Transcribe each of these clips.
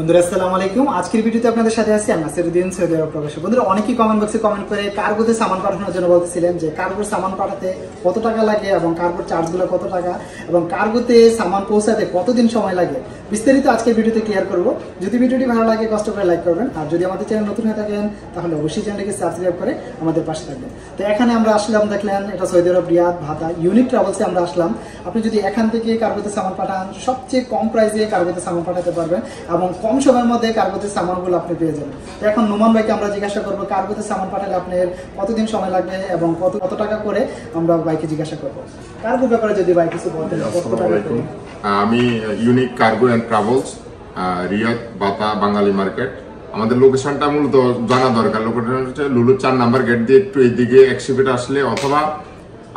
বন্ধুরা, আসসালামু আলাইকুম। আজকের ভিডিওতে আপনাদের সাথে আছি আমি নাসিরুদ্দিন সৌদি আরব প্রবাসী। বন্ধুরা, অনেকেই কমেন্ট বক্সে কমেন্ট করে কার্গোতে সামান পাঠানোর জন্য বলতেছিলেন যে কার্গোর সামান পাঠাতে কত টাকা লাগে এবং কার্গোর চার্জগুলো কত টাকা এবং কার্গোতে সামান পৌঁছাতে কতদিন সময় লাগে? বিস্তারিত আজকের ভিডিওতে ক্লিয়ার করব। যদি ভিডিওটি ভালো লাগে, কষ্ট করে লাইক করবেন। আর যদি আমাদের চ্যানেল নতুন হয়ে থাকেন, তাহলে অবশ্যই চ্যানেলটিকে সাবস্ক্রাইব করে আমাদের পাশে থাকবেন। তো এখানে আমরা আসলাম, দেখলেন, এটা সৌদি আরব, রিয়াদ, ভাতা ইউনিক ট্রাভেলসে আমরা আসলাম। আপনি যদি এখান থেকে কার্গোতে সামান পাঠান, সবচেয়ে কম প্রাইসে কার্গোতে সামান পাঠাতে পারবেন এবং কম সময়ের মধ্যে কার্গোতে সামানগুলো আপনি পেয়ে যাবেন। তো এখন নোমান ভাইকে আমরা জিজ্ঞাসা করব কার্গোতে সামান পাঠালে আপনার কতদিন সময় লাগবে এবং কত কত টাকা করে আমরা বাইকে জিজ্ঞাসা করব। কার্গোর ব্যাপারে যদি বাইক কিছু বলতেন? আমি unique cargo and travels Riyadh Batha Bangali market. আমাদের লোকেশনটা মূলত জানা দরকার। লোকেশন হচ্ছে লুলু চার নাম্বার গেট দিয়ে একটু এদিকে একশো ফিট আসলে অথবা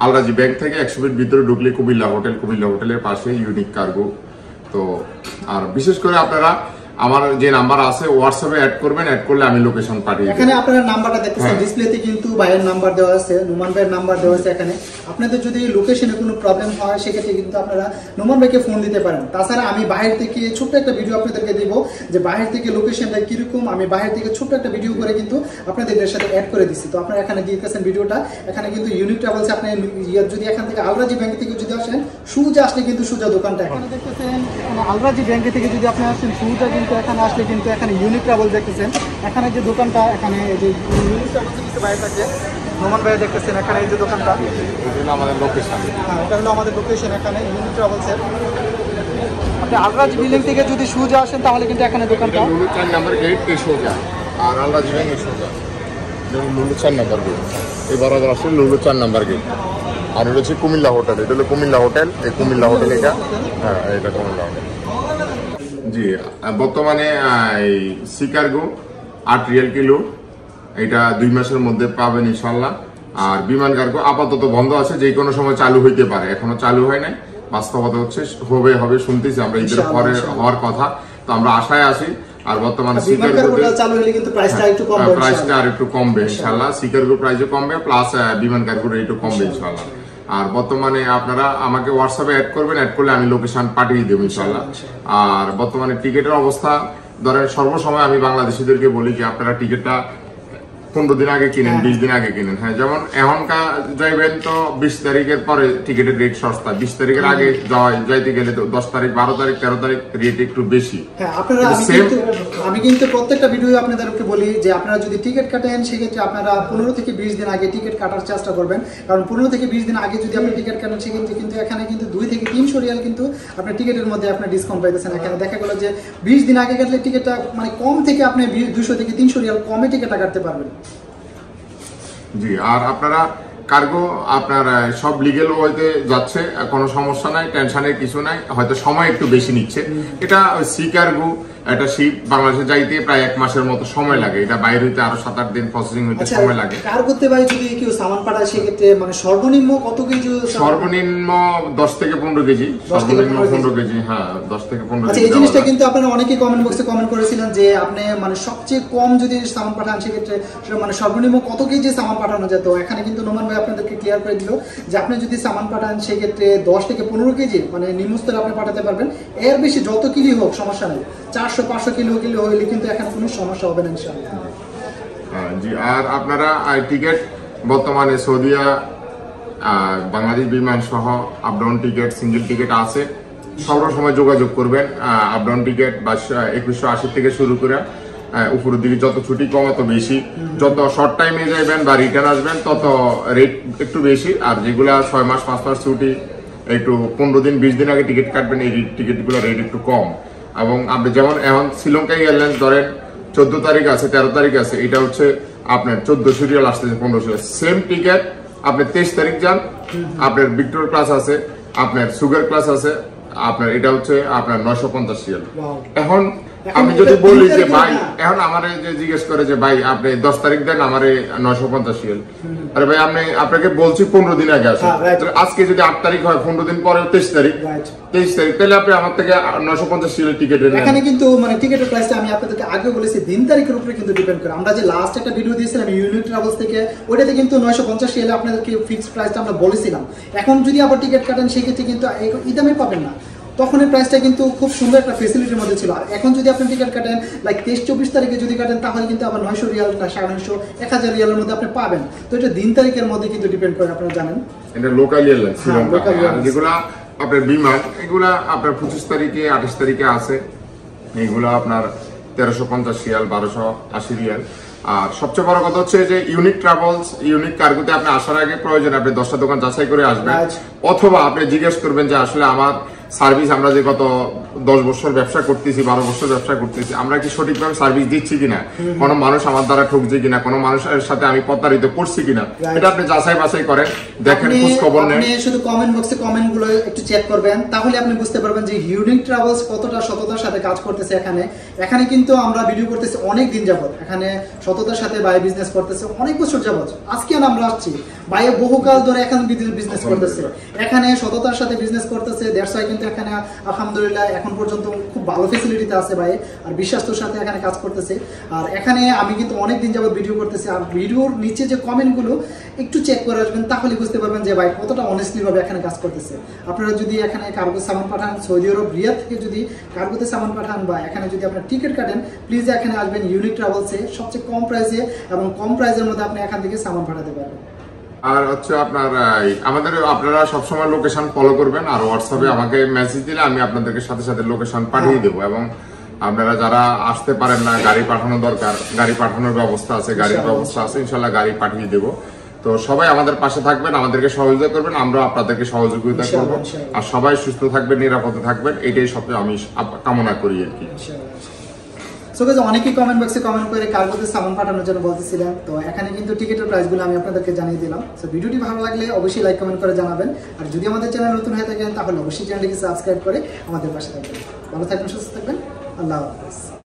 আলরাজি ব্যাংক থেকে একশো ফিট ভিতরে ঢুকলে কুমিল্লা হোটেল কুমিল্লা হোটেলের পাশে ইউনিক কার্গো তো আর বিশেষ করে আপনারা আমার যে নাম্বার আছে হোয়াটসঅ্যাপে অ্যাড করবেন অ্যাড করলে আমি লোকেশন পাঠিয়ে দেবো। এখানে আপনার নাম্বারটা দেখতেছেন হ্যাঁ। ডিসপ্লেতে কিন্তু ভাইয়ের নাম্বার দেওয়া আছে নুমান ভাইয়ের নাম্বার দেওয়া আছে এখানে। আপনাদের যদি লোকেশনে কোনো প্রবলেম হয় সেক্ষেত্রে কিন্তু আপনারা নুমান ভাইকে ফোন দিতে পারেন। তাছাড়া আমি বাইরে থেকে ছোট্ট একটা ভিডিও আপনাদেরকে দিব যে বাইরে থেকে লোকেশনটা কীরকম আমি বাইরে থেকে ছোট্ট একটা ভিডিও করে কিন্তু আপনাদের এর সাথে অ্যাড করে দিচ্ছি তো আপনারা এখানে দিতেছেন ভিডিওটা এখানে কিন্তু ইউনিক ট্রাভেলস আপনি ইয়া যদি এখান থেকে আলরাজি ব্যাংক থেকে যদি আসেন সুজা আসলে কিন্তু সুজা দোকানটা এখানে। দেখতেছেন আলরাজি ব্যাংক থেকে যদি আপনি আসেন সুজা কিন্তু এখানে আসলে কিন্তু এখানে ইউনিক ট্রাভেল দেখতেছেন। এখানে যে দোকানটা এখানে এই যে ইউনিক ট্রাভেল কিছু বাইরে থাকে। নোমান ভাই দেখতেছেন এখানে এই যে দোকানটা। আমাদের লোকেশন হ্যাঁ এটা হলো আমাদের লোকেশন এখানে ইউনিক ট্রাভেলসের আপনি আলরাজি বিল্ডিং থেকে যদি সুজা আসেন তাহলে কিন্তু এখানে দোকানটা লুলু চার নাম্বার গেট এ সোজা। আর আলরাজি ব্যাংক এ সোজা। লুলু চার নাম্বার গেট এই বরাবর আসলে লুলু চার নাম্বার গেট আর এটা হচ্ছে কুমিল্লা হোটেল এটা হলো কুমিল্লা হোটেল এই কুমিল্লা হোটেল এটা। হ্যাঁ এটা কুমিল্লা হোটেল জি বর্তমানে সিকারগো আট রিয়াল কিলো। এটা দুই মাসের মধ্যে পাবেন ইনশাল্লাহ। আর বিমান কার্গো আপাতত বন্ধ আছে যে কোনো সময় চালু হইতে পারে। এখনও চালু হয় নাই। বাস্তবতা হচ্ছে হবে হবে শুনতেছি আমরা ঈদের পরে হওয়ার কথা। তো আমরা আশায় আছি। আর বর্তমানে কার্গোটা প্রাইসটা আর একটু কমবে ইনশাল্লাহ। সিকারগো প্রাইসও কমবে প্লাস বিমান কার্গোর একটু কমবে ইনশাল্লাহ। আর বর্তমানে আপনারা আমাকে হোয়াটসঅ্যাপে অ্যাড করবেন অ্যাড করলে আমি লোকেশন পাঠিয়ে দেবো ইনশাল্লাহ আর বর্তমানে টিকিটের অবস্থা ধরেন সর্বসময় আমি বাংলাদেশিদেরকে বলি যে আপনারা টিকিটটা পনেরো দিন আগে কিনেন বিশ দিন আগে কিনেন। হ্যাঁ যেমন এখনকার যাইবেন তো বিশ তারিখের পরে টিকিটের রেট সস্তা। বিশ তারিখের আগে যাওয়াই যাইতে গেলে তো দশ তারিখ বারো তারিখ তেরো তারিখ রেট একটু বেশি। হ্যাঁ আমি কিন্তু আমি কিন্তু প্রত্যেকটা ভিডিও আপনাদেরকে বলি যে আপনারা যদি টিকিট কাটেন সেক্ষেত্রে আপনারা পনেরো থেকে বিশ দিন আগে টিকিট কাটার চেষ্টা করবেন। কারণ পনেরো থেকে বিশ দিন আগে যদি আপনি টিকিট কাটেন সেক্ষেত্রে কিন্তু এখানে কিন্তু দুই থেকে তিনশো রিয়াল কিন্তু আপনার টিকিটের মধ্যে আপনার ডিসকাউন্ট পাইতেছেন। এখানে দেখা গেলো যে বিশ দিন আগে কাটলে টিকিটটা মানে কম থেকে আপনি দুশো থেকে তিনশো রিয়াল কমে টিকিটটা কাটতে পারবেন। জি আর আপনারা কার্গো আপনার সব লিগেল ওয়েতে যাচ্ছে কোনো সমস্যা নাই টেনশনের কিছু নাই হয়তো সময় একটু বেশি নিচ্ছে। এটা সি কার্গো এটা শিপ বাংলাদেশে যাইতে প্রায় এক মাসের মতো সময় লাগে। এটা বাইরে হইতে আরও সাত আট দিন প্রসেসিং হইতে আচ্ছা সময় লাগে। কার করতে পারি যদি কেউ সামান পাঠায় সেক্ষেত্রে মানে সর্বনিম্ন কত কেজি সর্বনিম্ন দশ থেকে পনেরো কেজি। সর্বনিম্ন পনেরো কেজি। হ্যাঁ দশ থেকে পনেরো আচ্ছা কেজি এই জিনিসটা কিন্তু আপনারা অনেকেই কমেন্ট বক্সে কমেন্ট করেছিলেন যে আপনি মানে সবচেয়ে কম যদি সামান পাঠান সেক্ষেত্রে মানে সর্বনিম্ন কত কেজি সামান পাঠানো যেত? এখানে কিন্তু নোমান ভাই আপনাদেরকে ক্লিয়ার করে দিল যে আপনি যদি সামান পাঠান সেক্ষেত্রে দশ থেকে পনেরো কেজি মানে নিম্নস্তরে আপনি পাঠাতে পারবেন। এর বেশি যত কিলো হোক সমস্যা নেই। চারশো পাঁচশো কিলো কিলো হইলে কিন্তু এখানে কোনো সমস্যা হবে না হ্যাঁ, জি আর আপনারা টিকিট বর্তমানে সৌদিয়া বাংলাদেশ বিমান সহ আপডাউন টিকিট সিঙ্গেল টিকিট আছে। সব সময় যোগাযোগ করবেন আপডাউন টিকিট বা একুশশো আশি থেকে শুরু করে উপরের দিকে যত ছুটি কম তত বেশি। যত শর্ট টাইমে যাবেন বা রিটার্ন আসবেন তত রেট একটু বেশি। আর যেগুলা ছয় মাস পাঁচ মাস ছুটি একটু পনেরো দিন বিশ দিন আগে টিকিট কাটবেন এই টিকিটগুলো রেট একটু কম। এবং আপনি যেমন এখন শ্রীলঙ্কা এয়ারলাইন্স ধরেন চোদ্দ তারিখ আছে তেরো তারিখ আছে এটা হচ্ছে আপনার চোদ্দ রিয়াল আসতেছে সিরিয়াল সেম টিকিট আপনি তেইশ তারিখ যান আপনার ভিক্টোর ক্লাস আছে আপনার সুগার ক্লাস আছে আপনার এটা হচ্ছে আপনার নয়শো পঞ্চাশ রিয়াল এখন এখন আমি যদি বলি যে ভাই এখন আমারে যে জিজ্ঞেস করে যে ভাই আপনি দশ তারিখ দেন আমারে নয়শো পঞ্চাশ আরে ভাই আপনি আপনাকে বলছি পনেরো দিন আগে আসেন। হ্যাঁ, আজকে যদি আট তারিখ হয় পনেরো দিন পরে তেইশ তারিখ। তেইশ তারিখ তাহলে আপনি আমার থেকে নয়শো পঞ্চাশ টিকিট এখানে কিন্তু মানে টিকিটের প্রাইসটা আমি আপনাদেরকে আগে বলেছি দিন তারিখের উপরে কিন্তু ডিপেন্ড করে। আমরা যে লাস্ট একটা ভিডিও দিয়েছিলাম ইউনিট ট্রাভেলস থেকে ওইটাতে কিন্তু নয়শো পঞ্চাশ এলে আপনাদেরকে ফিক্সড প্রাইসটা আমরা বলেছিলাম। এখন যদি আবার টিকিট কাটেন সেক্ষেত্রে কিন্তু এই- এই দামে পাবেন না। তখন এই প্রাইসটা কিন্তু খুব সুন্দর একটা ফেসিলিটির মধ্যে ছিল। আর এখন যদি আপনি টিকিট কাটেন লাইক তেইশ চব্বিশ তারিখে যদি কাটেন তাহলে কিন্তু আবার নয়শো রিয়াল না সাড়ে নয়শো এক হাজার রিয়ালের মধ্যে আপনি পাবেন। তো এটা দিন তারিখের মধ্যে কিন্তু ডিপেন্ড করে আপনারা জানেন। এটা লোকাল এয়ারলাইন যেগুলা আপনার বিমান এগুলা আপনার পঁচিশ তারিখে আঠাশ তারিখে আছে। এগুলা আপনার তেরোশো পঞ্চাশ রিয়াল বারোশো আশি রিয়াল। আর সবচেয়ে বড় কথা হচ্ছে যে ইউনিক ট্রাভেলস ইউনিক কার্গোতে আপনি আসার আগে প্রয়োজন আপনি দশটা দোকান যাচাই করে আসবেন। আচ্ছা। অথবা আপনি জিজ্ঞেস করবেন যে আসলে আমার সার্ভিস আমরা যে গত দশ বছর ব্যবসা করতেছি বারো বছর ব্যবসা করতেছি আমরা কি সঠিকভাবে সার্ভিস দিচ্ছি কিনা? কোনো মানুষ আমার দ্বারা ঠকছে কিনা? কোনো মানুষের সাথে আমি প্রতারিত করছি কিনা? এটা আপনি যাচাই বাছাই করেন দেখেন খোঁজ খবর নেন। শুধু কমেন্ট বক্সে কমেন্টগুলো একটু চেক করবেন তাহলে আপনি বুঝতে পারবেন যে ইউনিক ট্রাভেলস কতটা সততার সাথে কাজ করতেছে এখানে। এখানে কিন্তু আমরা ভিডিও করতেছি অনেক দিন যাবত এখানে সততার সাথে বাই বিজনেস করতেছে অনেক বছর যাবত আজকে আমরা আসছি। বাইরে বহুকাল ধরে এখন বিজনেস করতেছে। এখানে সততার সাথে বিজনেস করতেছে দেড়শো কিন্তু এখানে আলহামদুলিল্লাহ এখন পর্যন্ত খুব ভালো ফেসিলিটিতে আছে ভাই, আর বিশ্বাস্তর সাথে এখানে কাজ করতেছে। আর এখানে আমি কিন্তু অনেক দিন যাবত ভিডিও করতেছি, আর ভিডিওর নিচে যে কমেন্টগুলো একটু চেক করে আসবেন, তাহলে বুঝতে পারবেন যে ভাই কতটা অনেস্টলি ভাবে এখানে কাজ করতেছে। আপনারা যদি এখানে কার্গো সামান পাঠান সৌদি আরব রিয়াদ থেকে যদি কার্গোতে সামান পাঠান বা এখানে যদি আপনার টিকিট কাটেন প্লিজ এখানে আসবেন ইউনিক ট্রাভেলসে সবচেয়ে কম প্রাইসে এবং কম প্রাইসের মধ্যে আপনি এখান থেকে সামান পাঠাতে পারবেন। আর হচ্ছে আপনার আমাদের আপনারা সবসময় লোকেশন ফলো করবেন আর হোয়াটসঅ্যাপে আমাকে মেসেজ দিলে আমি আপনাদেরকে সাথে সাথে লোকেশন পাঠিয়ে দেবো। এবং আপনারা যারা আসতে পারেন না গাড়ি পাঠানো দরকার গাড়ি পাঠানোর ব্যবস্থা আছে গাড়ির ব্যবস্থা আছে ইনশাল্লাহ গাড়ি পাঠিয়ে দেবো। তো সবাই আমাদের পাশে থাকবেন আমাদেরকে সহযোগিতা করবেন আমরা আপনাদেরকে সহযোগিতা করব। আর সবাই সুস্থ থাকবেন নিরাপদে থাকবেন এটাই সবচেয়ে আমি কামনা করি আর কি। সো গাইজ অনেকেই কমেন্ট বক্সে কমেন্ট করে কার্গোতে সামান পাঠানোর জন্য বলতেছিলেন। তো এখানে কিন্তু টিকিটের প্রাইসগুলো আমি আপনাদেরকে জানিয়ে দিলাম। সো ভিডিওটি ভালো লাগলে অবশ্যই লাইক কমেন্ট করে জানাবেন। আর যদি আমাদের চ্যানেল নতুন হয়ে থাকেন, তাহলে অবশ্যই চ্যানেলটিকে সাবস্ক্রাইব করে আমাদের পাশে থাকবেন। ভালো থাকবেন, সুস্থ থাকবেন। আল্লাহ হাফেজ।